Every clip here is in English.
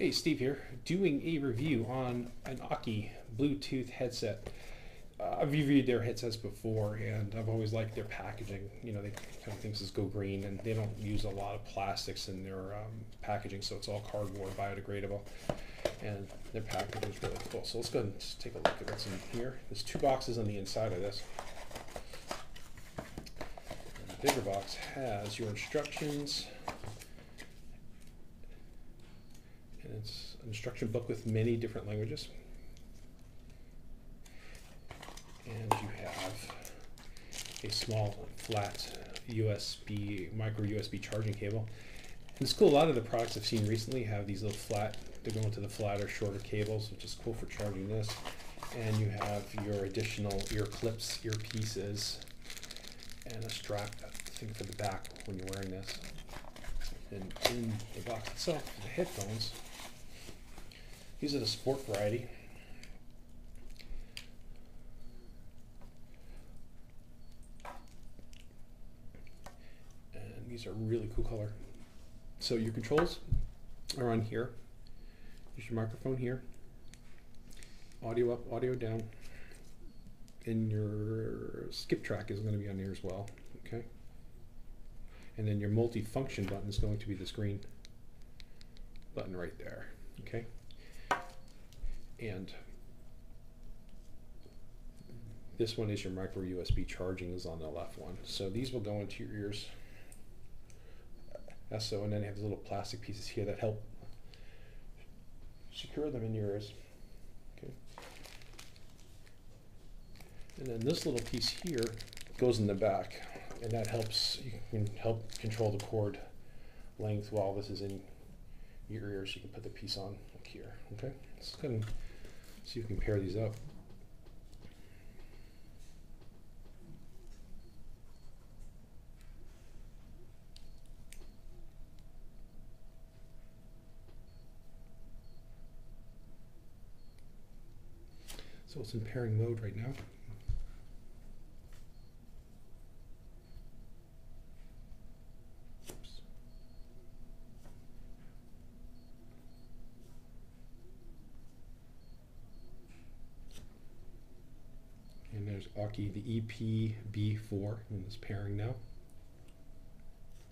Hey, Steve here, doing a review on an Aukey Bluetooth headset. Uh, I've reviewed their headsets before, and I've always liked their packaging. You know, they kind of things as go green, and they don't use a lot of plastics in their um, packaging, so it's all cardboard, biodegradable, and their packaging is really cool. So let's go and take a look at what's in here. There's two boxes on the inside of this. And the bigger box has your instructions, it's an instruction book with many different languages. And you have a small flat USB, micro USB charging cable. And it's cool, a lot of the products I've seen recently have these little flat, they go into the flatter, shorter cables, which is cool for charging this. And you have your additional ear clips, earpieces, and a strap thing for the back when you're wearing this. And in the box itself, the headphones, these are the sport variety. And these are really cool color. So your controls are on here. There's your microphone here. Audio up, audio down. And your skip track is going to be on here as well. Okay. And then your multi-function button is going to be this green button right there. Okay and this one is your micro USB charging is on the left one. So these will go into your ears. Uh, so, and then you have these little plastic pieces here that help secure them in your ears. Okay. And then this little piece here goes in the back, and that helps you can help control the cord length while this is in your ears. You can put the piece on here. Okay. And see if we can pair these up. So it's in pairing mode right now. And there's Aukey, the EP-B4 in this pairing now.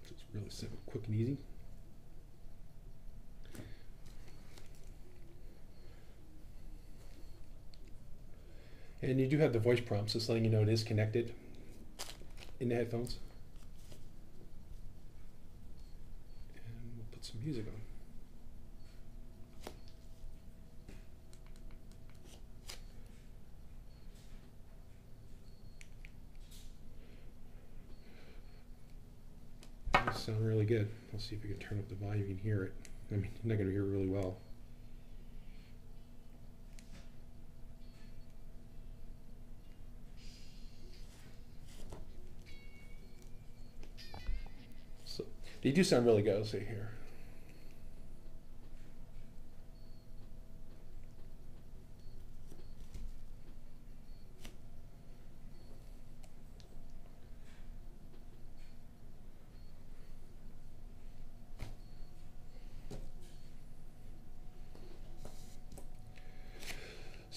So it's really simple, quick and easy. And you do have the voice prompts, just letting you know it is connected in the headphones. And we'll put some music on. These sound really good. I'll see if we can turn up the volume. You can hear it. I mean, you're not going to hear it really well. So they do sound really good. Let's see here.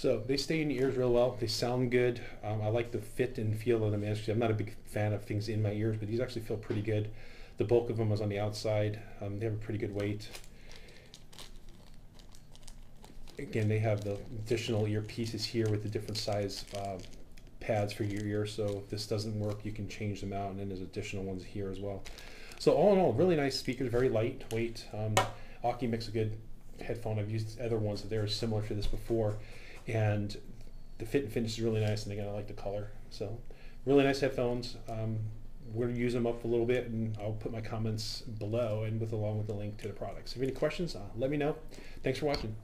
So they stay in your ears real well. They sound good. Um, I like the fit and feel of them. Actually, I'm not a big fan of things in my ears, but these actually feel pretty good. The bulk of them was on the outside. Um, they have a pretty good weight. Again, they have the additional ear pieces here with the different size uh, pads for your ear. So if this doesn't work, you can change them out, and then there's additional ones here as well. So all in all, really nice speakers, very lightweight. Um, Aukey makes a good headphone. I've used other ones that are similar to this before and the fit and finish is really nice and again I like the color. So really nice headphones. Um, we're to use them up a little bit and I'll put my comments below and with along with the link to the products. If you have any questions uh, let me know. Thanks for watching